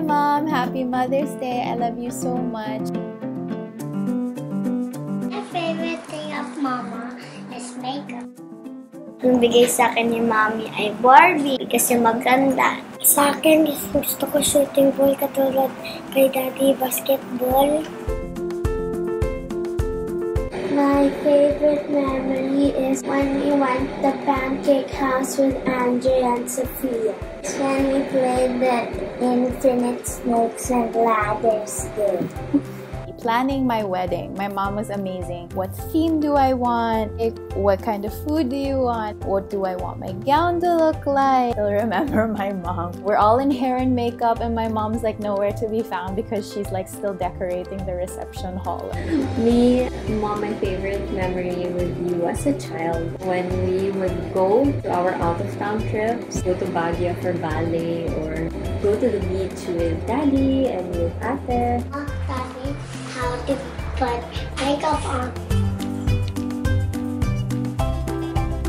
Mom. Happy Mother's Day. I love you so much. My favorite thing of Mama is makeup. Yung bigay sa akin ni Mommy ay Barbie kasi maganda. Sa akin, gusto ko shooting ball katulad kay Daddy basketball. My favorite memory is when we went to the pancake house with Andre and Sophia. When we played the infinite snakes and ladders game. Planning my wedding. My mom was amazing. What theme do I want? What kind of food do you want? What do I want my gown to look like? I'll remember my mom. We're all in hair and makeup, and my mom's like nowhere to be found because she's like still decorating the reception hall. Me, mom, my favorite memory with you as a child when we would go to our out of town trips, go to Baguio for ballet, or go to the beach with daddy and with ate. Taught me how to put makeup on.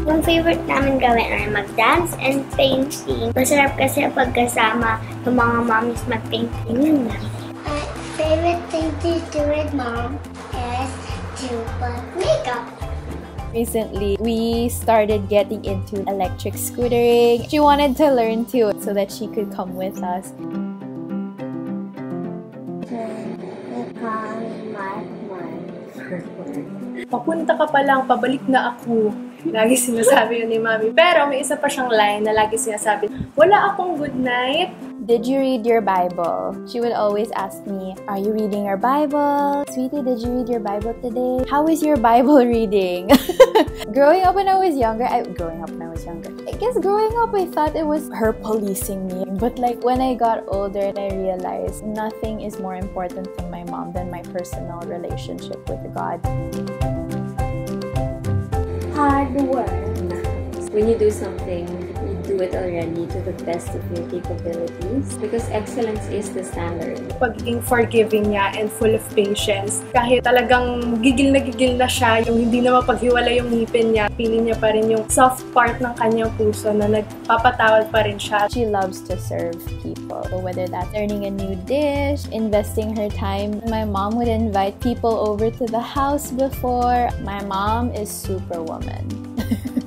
Yung favorite namin gawin ay mag-dance and painting. Masarap kasi pagkasama ng mga mommies mag-painting. Yun lang. My favorite thing to do with Mom is to put makeup. Recently, we started getting into electric scootering. She wanted to learn too so that she could come with us. Hmm. Papunta ka pa lang, pabalik na ako. Lagi sinasabi yun ni Mami. Pero may isa pa siyang line na lagi sinasabi, wala akong good night. Did you read your Bible? She would always ask me, Are you reading your Bible? Sweetie, did you read your Bible today? How is your Bible reading? growing up when I was younger, I, growing up when I was younger, I guess growing up I thought it was her policing me. But like when I got older, I realized nothing is more important to my mom than my personal relationship with God. Hard work. When you do something, do it already to the best of your capabilities because excellence is the standard. Pagiging forgiving niya and full of patience. Kahit talagang gigil na gigil na siya, yung hindi na mapaghiwala yung ngipin niya, feeling niya pa rin yung soft part ng kanyang puso na nagpapatawad pa rin siya. She loves to serve people. So whether that's learning a new dish, investing her time. My mom would invite people over to the house before. My mom is superwoman.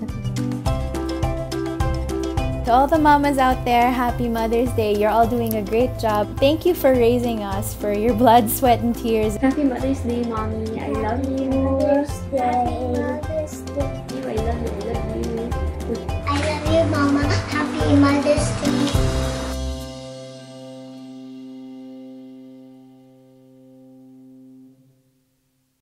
To all the mamas out there, happy Mother's Day. You're all doing a great job. Thank you for raising us, for your blood, sweat, and tears. Happy Mother's Day, Mommy. I love you. Mother's Day. Mother's